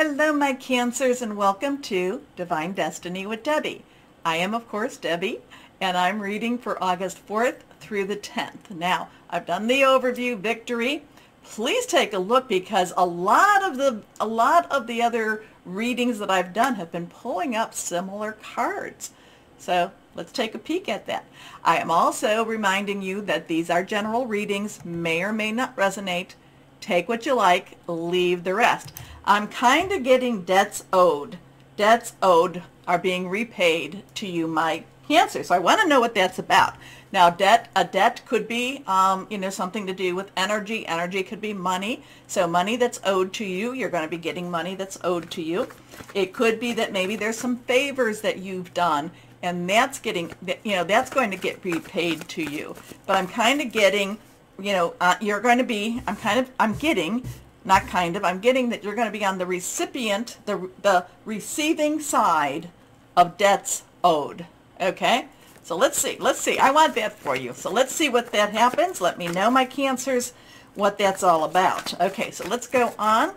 Hello, my Cancers, and welcome to Divine Destiny with Debbie. I am, of course, Debbie, and I'm reading for August 4th through the 10th. Now, I've done the overview victory. Please take a look because a lot of the a lot of the other readings that I've done have been pulling up similar cards. So let's take a peek at that. I am also reminding you that these are general readings, may or may not resonate. Take what you like, leave the rest. I'm kind of getting debts owed. Debts owed are being repaid to you, my Cancer. So I want to know what that's about. Now, debt, a debt could be, um, you know, something to do with energy. Energy could be money. So money that's owed to you, you're going to be getting money that's owed to you. It could be that maybe there's some favors that you've done and that's getting, you know, that's going to get repaid to you. But I'm kind of getting, you know, uh, you're going to be, I'm kind of, I'm getting, not kind of, I'm getting that you're going to be on the recipient, the, the receiving side of debts owed. Okay? So let's see. Let's see. I want that for you. So let's see what that happens. Let me know, my cancers, what that's all about. Okay, so let's go on.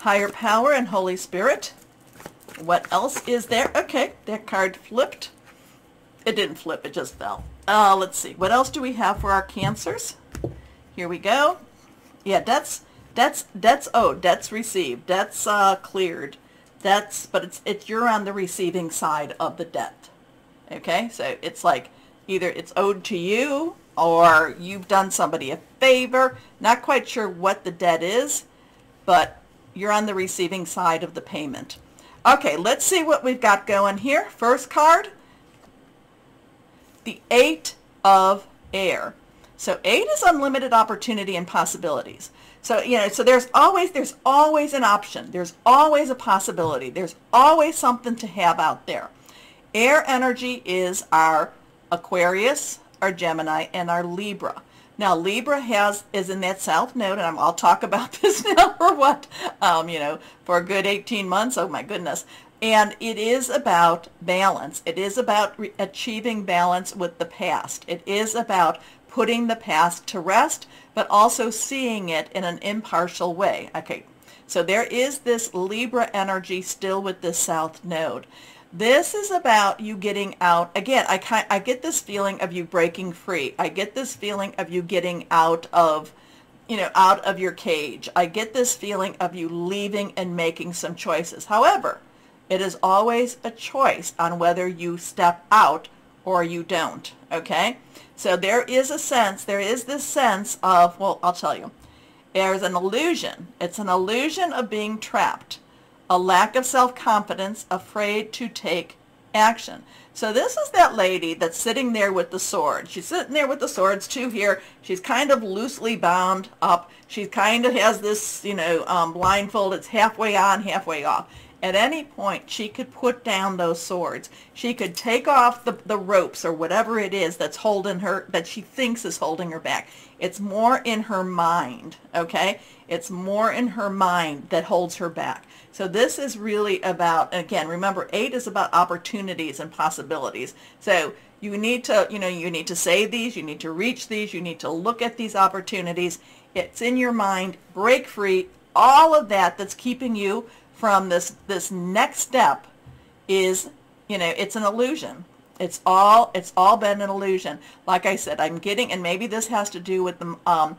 Higher power and Holy Spirit. What else is there? Okay, that card flipped. It didn't flip. It just fell. Uh, let's see. What else do we have for our cancers? Here we go. Yeah, debts, debts, debts owed, debts received, debts uh, cleared. That's, but it's, it's you're on the receiving side of the debt. Okay, so it's like either it's owed to you or you've done somebody a favor. Not quite sure what the debt is, but you're on the receiving side of the payment. Okay, let's see what we've got going here. First card, the Eight of Air. So eight is unlimited opportunity and possibilities. So, you know, so there's always, there's always an option. There's always a possibility. There's always something to have out there. Air energy is our Aquarius, our Gemini, and our Libra. Now Libra has is in that south node, and i will talk about this now for what, um, you know, for a good 18 months. Oh my goodness. And it is about balance. It is about achieving balance with the past. It is about putting the past to rest, but also seeing it in an impartial way. Okay, so there is this Libra energy still with this south node. This is about you getting out. Again, I, kind, I get this feeling of you breaking free. I get this feeling of you getting out of, you know, out of your cage. I get this feeling of you leaving and making some choices. However, it is always a choice on whether you step out or you don't, okay? So there is a sense, there is this sense of, well, I'll tell you, there's an illusion. It's an illusion of being trapped a lack of self-confidence, afraid to take action. So this is that lady that's sitting there with the sword. She's sitting there with the swords too here. She's kind of loosely bound up. She kind of has this, you know, um, blindfold. It's halfway on, halfway off. At any point, she could put down those swords. She could take off the, the ropes or whatever it is that's holding her, that she thinks is holding her back. It's more in her mind, okay? It's more in her mind that holds her back. So this is really about, again, remember, eight is about opportunities and possibilities. So you need to, you know, you need to say these, you need to reach these, you need to look at these opportunities. It's in your mind, break free, all of that that's keeping you from this, this next step is, you know, it's an illusion. It's all, it's all been an illusion. Like I said, I'm getting, and maybe this has to do with the, um,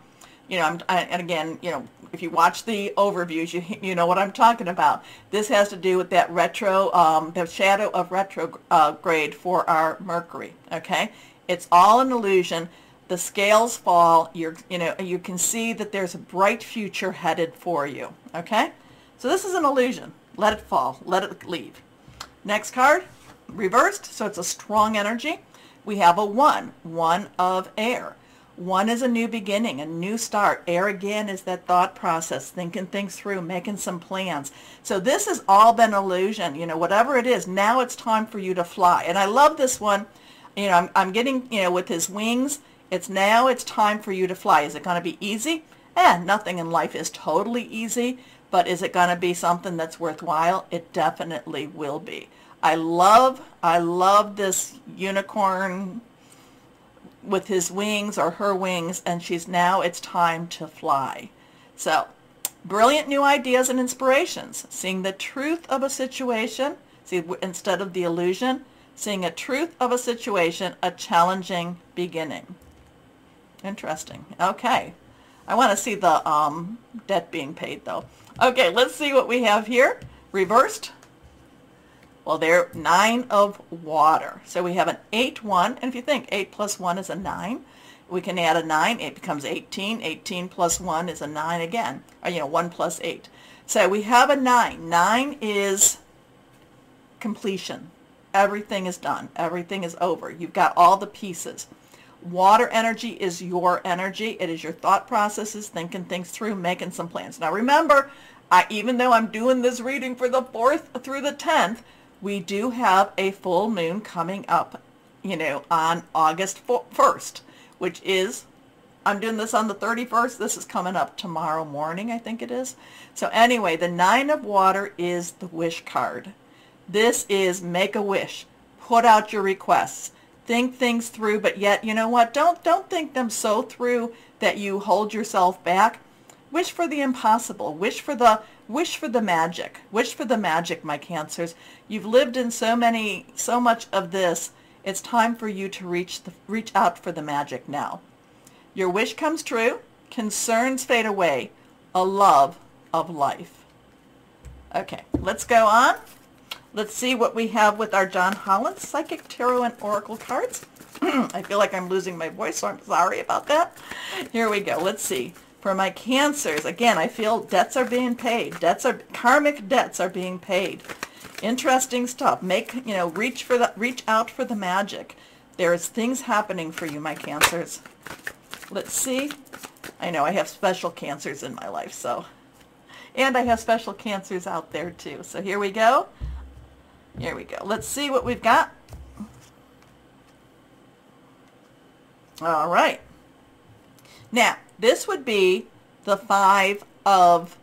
you know, I'm, I, and again, you know, if you watch the overviews, you you know what I'm talking about. This has to do with that retro, um, the shadow of retrograde uh, for our Mercury. Okay, it's all an illusion. The scales fall. You're you know you can see that there's a bright future headed for you. Okay, so this is an illusion. Let it fall. Let it leave. Next card, reversed. So it's a strong energy. We have a one, one of air. One is a new beginning, a new start. Air again is that thought process, thinking things through, making some plans. So this has all been illusion, you know, whatever it is. Now it's time for you to fly. And I love this one. You know, I'm, I'm getting, you know, with his wings, it's now it's time for you to fly. Is it going to be easy? Eh, nothing in life is totally easy, but is it going to be something that's worthwhile? It definitely will be. I love, I love this unicorn with his wings or her wings and she's now it's time to fly. So Brilliant new ideas and inspirations. Seeing the truth of a situation, see, instead of the illusion, seeing a truth of a situation, a challenging beginning. Interesting. Okay. I want to see the um, debt being paid, though. Okay, let's see what we have here. Reversed. Well, there, 9 of water. So we have an 8-1. And if you think 8 plus 1 is a 9, we can add a 9. It becomes 18. 18 plus 1 is a 9 again. Or, you know, 1 plus 8. So we have a 9. 9 is completion. Everything is done. Everything is over. You've got all the pieces. Water energy is your energy. It is your thought processes, thinking things through, making some plans. Now remember, I, even though I'm doing this reading for the 4th through the 10th, we do have a full moon coming up, you know, on August 1st, which is, I'm doing this on the 31st. This is coming up tomorrow morning, I think it is. So anyway, the Nine of Water is the wish card. This is make a wish. Put out your requests. Think things through, but yet, you know what? Don't, don't think them so through that you hold yourself back. Wish for the impossible. Wish for the wish for the magic. Wish for the magic, my cancers. You've lived in so many so much of this. It's time for you to reach the reach out for the magic now. Your wish comes true. Concerns fade away. A love of life. Okay, let's go on. Let's see what we have with our John Holland Psychic Tarot and Oracle cards. I feel like I'm losing my voice, so I'm sorry about that. Here we go. Let's see. For my cancers, again, I feel debts are being paid. Debts are karmic debts are being paid. Interesting stuff. Make, you know, reach for the reach out for the magic. There's things happening for you, my cancers. Let's see. I know I have special cancers in my life, so and I have special cancers out there too. So here we go. Here we go. Let's see what we've got. All right. Now, this would be the five of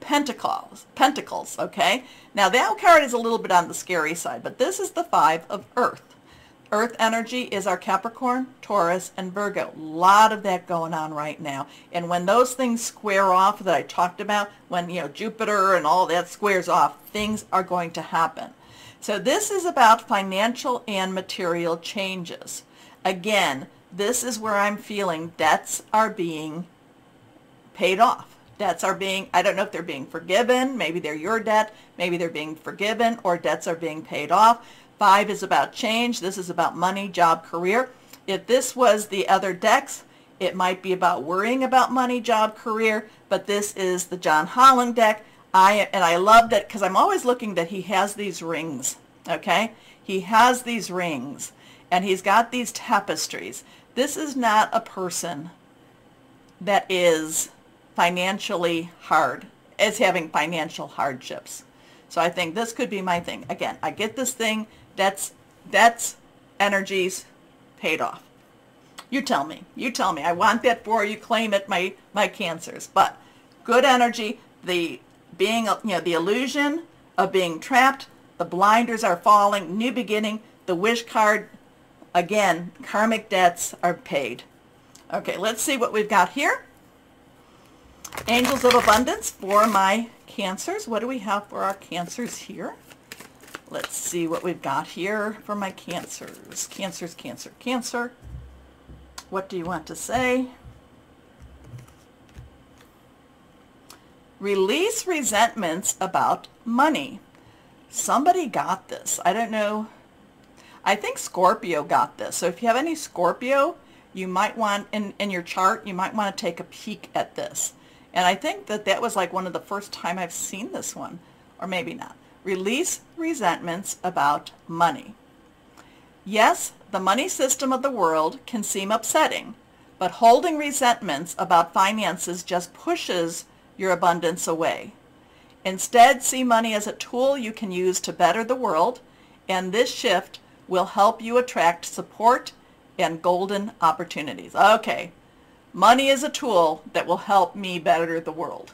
pentacles, pentacles, okay? Now that card is a little bit on the scary side, but this is the five of earth. Earth energy is our Capricorn, Taurus, and Virgo. A lot of that going on right now. And when those things square off that I talked about, when, you know, Jupiter and all that squares off, things are going to happen. So this is about financial and material changes. Again, this is where I'm feeling debts are being paid off. Debts are being, I don't know if they're being forgiven, maybe they're your debt, maybe they're being forgiven, or debts are being paid off. Five is about change. This is about money, job, career. If this was the other decks, it might be about worrying about money, job, career, but this is the John Holland deck. I And I love that because I'm always looking that he has these rings, okay? He has these rings, and he's got these tapestries. This is not a person that is financially hard, as having financial hardships. So I think this could be my thing. Again, I get this thing, that's, that's energies paid off. You tell me. You tell me. I want that for you. Claim it, my, my cancers. But good energy, the being, you know, the illusion of being trapped, the blinders are falling, new beginning, the wish card, again, karmic debts are paid. Okay, let's see what we've got here. Angels of Abundance for my cancers. What do we have for our cancers here? Let's see what we've got here for my cancers. Cancers, cancer, cancer. What do you want to say? Release resentments about money. Somebody got this. I don't know. I think Scorpio got this. So if you have any Scorpio, you might want, in, in your chart, you might want to take a peek at this. And I think that that was like one of the first time I've seen this one, or maybe not. Release resentments about money. Yes, the money system of the world can seem upsetting, but holding resentments about finances just pushes your abundance away. Instead, see money as a tool you can use to better the world, and this shift will help you attract support and golden opportunities. Okay, Money is a tool that will help me better the world.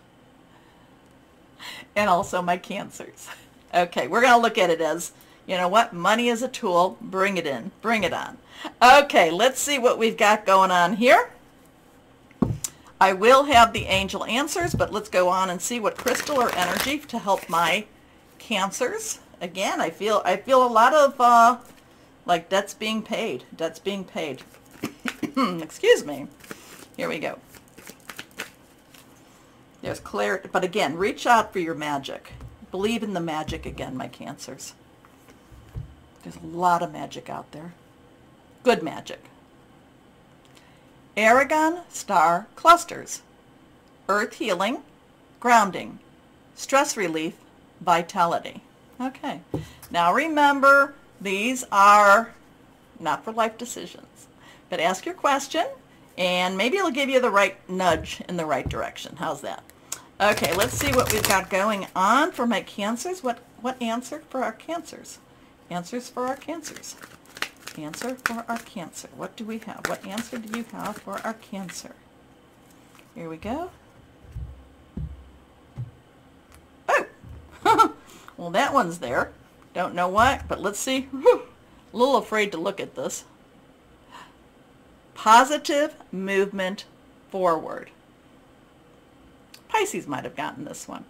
And also my cancers. Okay, we're going to look at it as, you know what, money is a tool. Bring it in. Bring it on. Okay, let's see what we've got going on here. I will have the angel answers, but let's go on and see what crystal or energy to help my cancers. Again, I feel I feel a lot of uh, like debts being paid. Debts being paid. Excuse me. Here we go. There's clarity, but again, reach out for your magic. Believe in the magic again, my cancers. There's a lot of magic out there. Good magic. Aragonite star clusters. Earth healing, grounding, stress relief, vitality. Okay. Now remember, these are not for life decisions. But ask your question, and maybe it'll give you the right nudge in the right direction. How's that? Okay, let's see what we've got going on for my cancers. What, what answer for our cancers? Answers for our cancers. Answer for our cancer. What do we have? What answer do you have for our cancer? Here we go. Oh! well, that one's there. Don't know what, but let's see. a little afraid to look at this. Positive movement forward. Pisces might have gotten this one.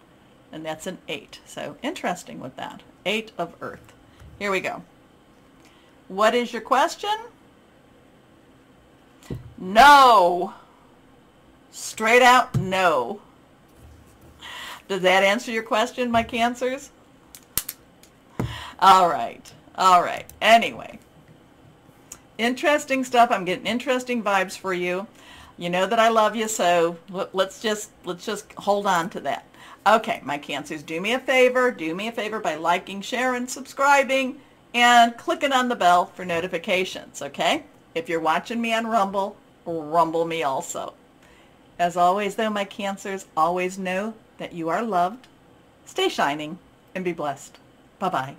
And that's an 8. So interesting with that. 8 of Earth. Here we go. What is your question? No. Straight out no. Does that answer your question, my cancers? All right. All right. Anyway. Interesting stuff. I'm getting interesting vibes for you. You know that I love you, so let's just let's just hold on to that. Okay, my cancers, do me a favor. Do me a favor by liking, sharing, subscribing, and clicking on the bell for notifications, okay? If you're watching me on Rumble, rumble me also. As always, though, my cancers, always know that you are loved. Stay shining and be blessed. Bye-bye.